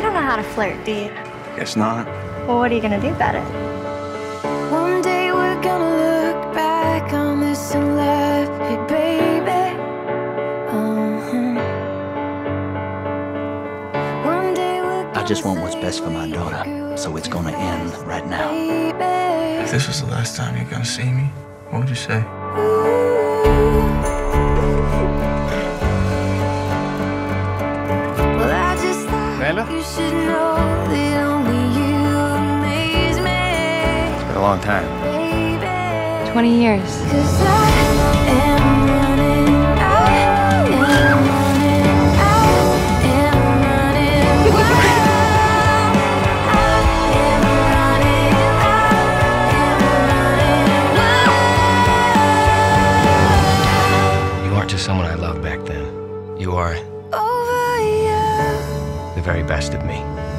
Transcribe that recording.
how to flirt, do you? Guess not. Well, what are you gonna do about it? One day we're gonna look back on this and laugh, hey baby. Uh-huh. One day we're I just want what's best for my daughter, so it's gonna end right now. baby. If this was the last time you're gonna see me, what would you say? Am running, I am running You aren't just someone I loved back then. You are. Wild. Over you. The very best of me.